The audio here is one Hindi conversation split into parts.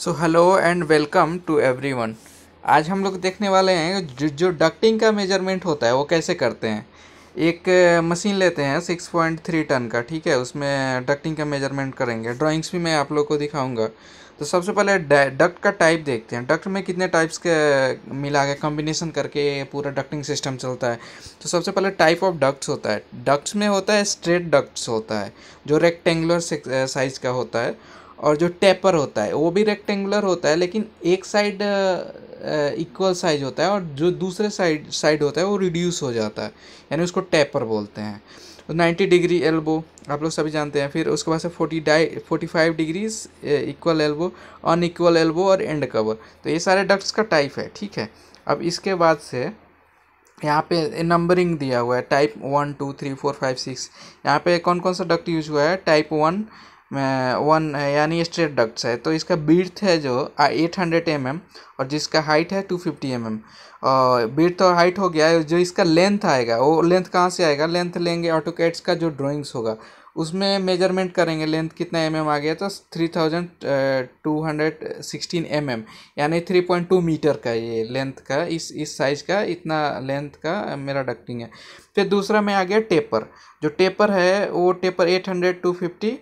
So hello and welcome to everyone आज हम लोग देखने वाले हैं जो डक्टिंग का मेज़रमेंट होता है, वो कैसे करते हैं? एक मशीन लेते हैं सिक्स पॉइंट थ्री टन का, ठीक है? उसमें डक्टिंग का मेज़रमेंट करेंगे। ड्राइंग्स भी मैं आप लोग को दिखाऊँगा। तो सबसे पहले डक्ट का टाइप देखते हैं। डक्ट में कितने टाइप्स के, मिला के कॉम्बिनेशन करके पूरा डक्टिंग सिस्टम चलता है। तो सबसे पहले टाइप ऑफ़ डक्ट्स होता है। डक्ट्स में होता है स्ट्रेट डक्ट्स होता है, जो रेक्टेंगुलर साइज़ का होता है। और जो टेपर होता है, वो भी रेक्टेंगुलर होता है, लेकिन एक साइड इक्वल साइज़ होता है और जो दूसरे साइड साइड होता है, वो रिड्यूस हो जाता है। यानी उसको टेपर बोलते हैं। नाइन्टी डिग्री एल्बो आप लोग सभी जानते हैं। फिर उसके बाद से forty die forty five degrees equal elbow unequal elbow और एंड कवर तो ये सारे डक्ट्स का टाइप है, ठीक है? अब इसके बाद से यहाँ पे नंबरिंग दिया हुआ है type one two three four five six यहाँ पे कौन कौन सा डक्ट यूज़ हुआ है? टाइप वन वन यानी स्ट्रेट डक्ट्स है। तो इसका बीर्थ है जो एट हंड्रेड एम एम और जिसका हाइट है टू फिफ्टी एम एम और बीर्थ और हाइट हो गया जो इसका लेंथ आएगा, वो लेंथ कहाँ से आएगा? लेंथ लेंगे ऑटोकेट्स का जो ड्राइंग्स होगा। उसमें मेज़रमेंट करेंगे लेंथ कितना एम एम आ गया तो three thousand two hundred sixteen M M यानी थ्री पॉइंट टू मीटर का ये लेंथ का, इस इस साइज़ का, इतना लेंथ का मेरा डक्टिंग है। फिर दूसरा में आ गया टेपर जो टेपर है, वो taper eight hundred two fifty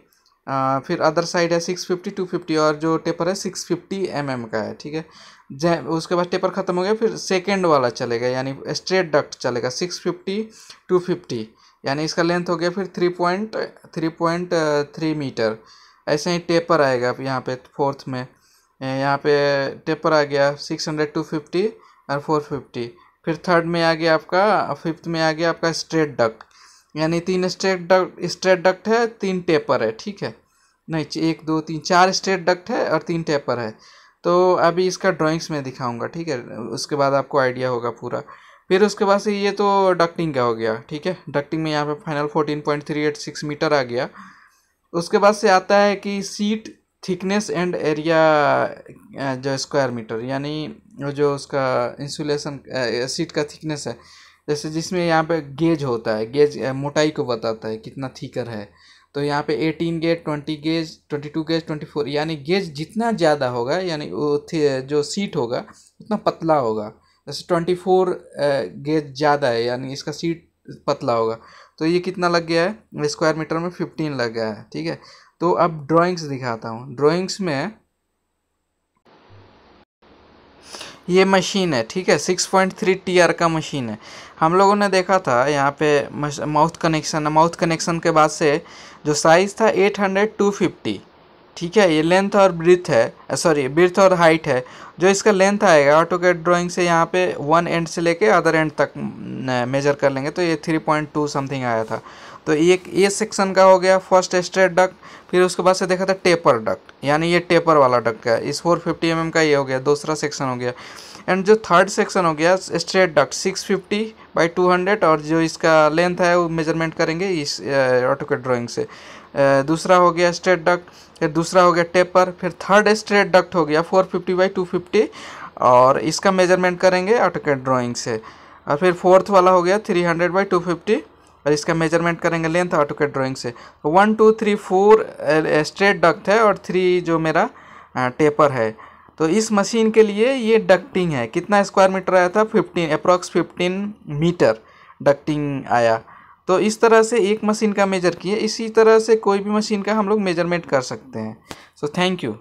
फिर अदर साइड है सिक्स फिफ्टी टू फिफ्टी और जो टेपर है सिक्स फिफ्टी एम एम का है, ठीक है? जै, उसके बाद टेपर ख़त्म हो गया, फिर सेकेंड वाला चलेगा, यानी स्ट्रेट डक्ट चलेगा सिक्स फिफ्टी टू फिफ्टी यानी इसका लेंथ हो गया फिर three point three point three metre ऐसे ही टेपर आएगा यहाँ पे फोर्थ में। यहाँ पे टेपर आ गया सिक्स हंड्रेड टू फिफ्टी और फोर फिफ्टी फिर थर्ड में आ गया आपका फिफ्थ में आ गया आपका स्ट्रेट डक्ट यानी तीन स्ट्रेट डक्ट स्ट्रेट डक्ट है, तीन टेपर है, ठीक है? नहीं एक, दो, तीन, चार स्ट्रेट डक्ट है और तीन टेपर है। तो अभी इसका ड्राइंग्स में दिखाऊँगा, ठीक है? उसके बाद आपको आइडिया होगा पूरा। फिर उसके बाद से ये तो डक्टिंग का हो गया, ठीक है? डक्टिंग में यहाँ पे final fourteen point three eight six metre आ गया। उसके बाद से आता है कि सीट थिकनेस एंड एरिया जो स्क्वायर मीटर यानी जो उसका इंसुलेशन सीट का थिकनेस है जैसे जिसमें यहाँ पे गेज होता है, गेज मोटाई को बताता है कितना थीकर है। तो यहाँ पे eighteen gauge, twenty gauge, twenty two gauge, twenty four, यानी गेज जितना ज़्यादा होगा, यानी जो सीट होगा, उतना पतला होगा। जैसे ट्वेंटी फोर गेज ज़्यादा है, यानी इसका सीट पतला होगा। तो ये कितना लग गया है? स्क्वायर मीटर में फिफ्टीन लग गया है, ठीक है? तो अब ड्राइंग्स दिखाता हूँ। ड्राइंग्स में ये मशीन है, ठीक है? सिक्स पॉइंट का मशीन है। हम लोगों ने देखा था यहाँ पे माउथ कनेक्शन माउथ कनेक्शन के बाद से जो साइज़ था एट हंड्रेड टू फिफ्टी ठीक है, ये लेंथ और ब्रिथ है सॉरी ब्रिथ और हाइट है। जो इसका लेंथ आएगा ऑटो कैट ड्राइंग से यहाँ पे वन एंड से लेके अदर एंड तक मेजर कर लेंगे। तो ये थ्री पॉइंट टू समथिंग आया था। तो ये ये सेक्शन का हो गया फ़र्स्ट स्ट्रेट डक्ट फिर उसके बाद से देखा था टेपर डक्ट यानी ये टेपर वाला डक्ट का इस फोर फिफ्टी एम का ये हो गया, दूसरा सेक्शन हो गया। एंड जो थर्ड सेक्शन हो गया straight duct six fifty by two hundred और जो इसका लेंथ है, वो मेज़रमेंट करेंगे इस ऑटो कैट ड्राइंग से। दूसरा हो गया स्ट्रेट डक्ट फिर दूसरा हो गया टेपर फिर थर्ड स्ट्रेट डक्ट हो गया four fifty by two fifty और इसका मेज़रमेंट करेंगे ऑटो कैट ड्राइंग से। और फिर फोर्थ वाला हो गया three hundred by two fifty और इसका मेज़रमेंट करेंगे लेंथ ऑटो कैट ड्राइंग से one two three four straight duct है और थ्री जो मेरा टेपर है। तो इस मशीन के लिए ये डक्टिंग है। कितना स्क्वायर मीटर आया था? Fifteen approx fifteen metre ducting आया। तो इस तरह से एक मशीन का मेजर किए। इसी तरह से कोई भी मशीन का हम लोग मेज़रमेंट कर सकते हैं। So thank you